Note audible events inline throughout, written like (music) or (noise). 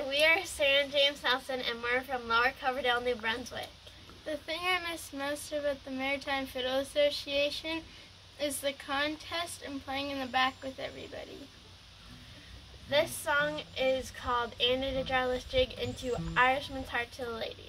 Hi, we are Sara and James Nelson, and we're from Lower Coverdale, New Brunswick. The thing I miss most about the Maritime Fiddle Association is the contest and playing in the back with everybody. This song is called Andy De Jarlis Jig into Irishman's Heart to the Ladies.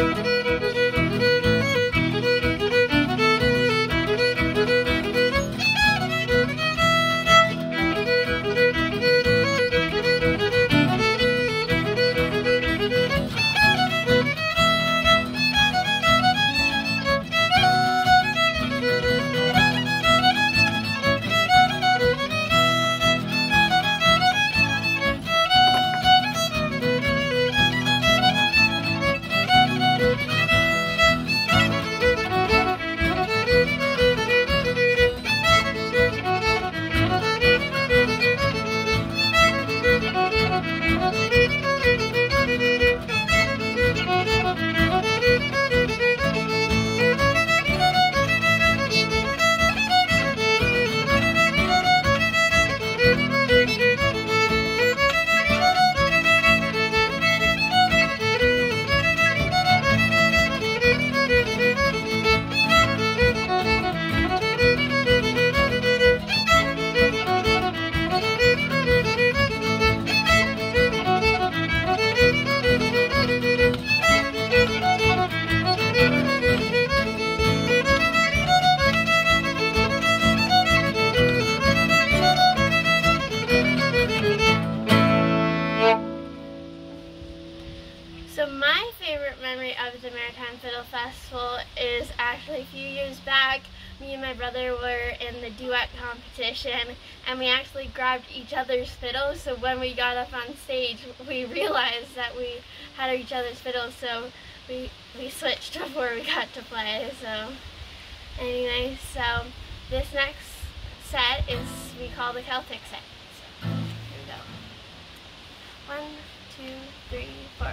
So favorite memory of the Maritime Fiddle Festival is actually a few years back, me and my brother were in the duet competition and we actually grabbed each other's fiddles so when we got up on stage we (laughs) realized that we had each other's fiddles so we, we switched (laughs) before we got to play so anyway so this next set is we call the Celtic set. So here we go. One, two, three, four.